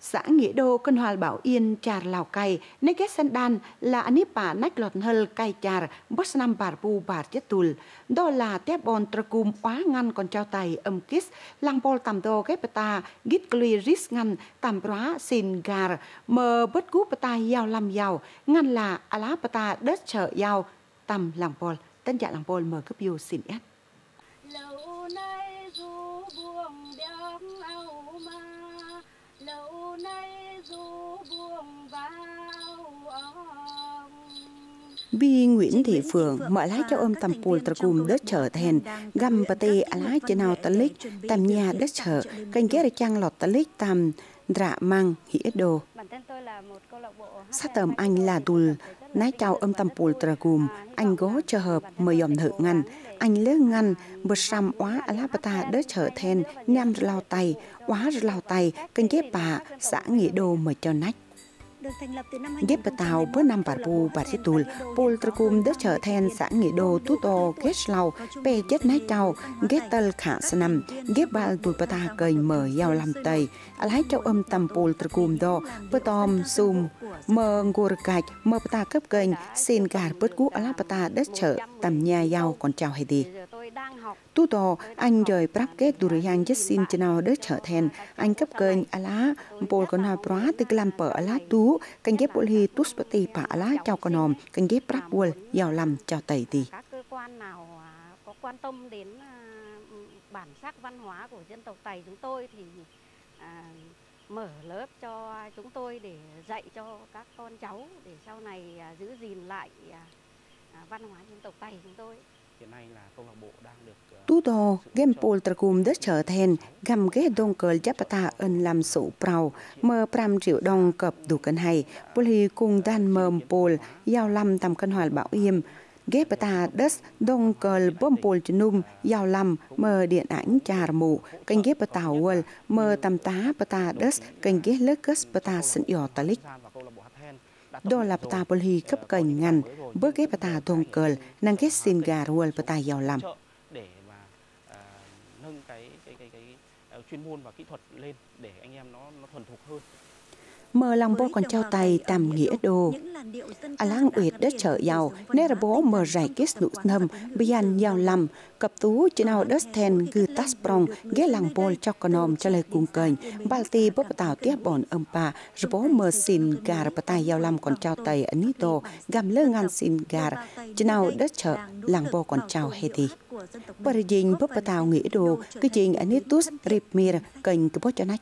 xã Nghĩa Đô Cân Hòa Bảo Yên Trà Lào Cày nơi kết sân đan là anh bà nách lọt hơ cày trà, bớt năm bà bu bà chết tùl. Đó là tép bòn tra cùm quá ngăn còn trao tay âm kis lăng bol tầm đô ghép ta gít clear risk ngăn tầm bóa xin gar mờ bất cú ta yào làm yào ngăn là alá ta đất chợ yào tầm lăng bol. Tân dạ lăng bol mờ cấp yêu xin ép. Bi Nguyễn Thị Phượng mở lái cho ôm tầm pùl tờ cùng đất trở thèn găm bà tê á lái cho nào tà lích tầm nhà đất trở canh ghé ra chăng lọt tà lích tầm rạ mang hĩa đồ. Sát tầm anh là đùl, nái chào âm tầm pùl tờ cùng anh gó cho hợp mời dòm thử ngăn anh lỡ ngăn bờ xăm quá á à lá bà ta đất trở thèn nhằm lao tay quá lao tay canh ghép bà xã nghĩa đồ mời cho nách Ghép tàu bữa năm bà bù bà sĩ tùl, bùl trà cùm đất trở then xã nghĩa đô tú tô ghét lau, bè chết nái trao, ghét tơ khả sa năm, ghép bà tùl bà ta cười mở giàu làm tây, à lái châu âm tầm bùl trà cùm đô, bà tòm xùm, mơ ngùr gạch, mơ bà ta cấp kênh, xin gà bớt cú à lá bà ta đất trở tầm nhà giàu còn chào hay đi. Tu tò, anh rời prap kết durian jet xin đất trở thèn, anh cấp kênh ala lá, bồn còn hà prá tư làm bờ lá tú, canh ghép bồi hi tu spati pa ala lá chào con nòm, canh ghép prap bồn, giàu làm chào tẩy tì. Các cơ quan nào à, có quan tâm đến à, bản sắc văn hóa của dân tộc Tày chúng tôi thì à, mở lớp cho chúng tôi để dạy cho các con cháu để sau này à, giữ gìn lại à, à văn hóa dân tộc Tày chúng tôi hiện nay là câu lạc bộ đang được tu to game pol tracum đất trở then gam ghé đông cờ japata ân làm sụ prau mơ pram triệu đông cập đủ cân hay poli cùng đan mơm pol giao lâm tầm cân hoàn bảo yêm bata đất đông cờ bom pol num giao lâm mơ điện ảnh trà mù kênh bata wal mơ tầm tá bata đất kênh ghé lơ cất bata sân yỏ talik đó là bồi boli cấp cảnh ngăn, bước ghép ta thôn cờ năng ghép xin gà ruột ta giàu làm. Để mà à, nâng cái cái cái cái ờ, chuyên môn và kỹ thuật lên để anh em nó nó thuần thục hơn mờ lòng bố còn trao tay tam nghĩa đồ à lang uyệt đất chợ giàu nê ra bố mờ rải kết nụ nâm bian giàu lầm cập tú chỉ nào đất thèn gư tát prong ghé làng bol cho con om cho lời cùng cờn balti bố tạo tiếp bọn âm pa rồi bố mờ xin gà bà tay giàu lầm còn trao tay ấn nito gam lơ ngăn xin gà. Chỉ nào đất chợ làng bố còn trao hê thì. Bà dình bố bà tạo nghĩa đồ, cái chuyện anitus rịp mìa cành cái bố cho nách.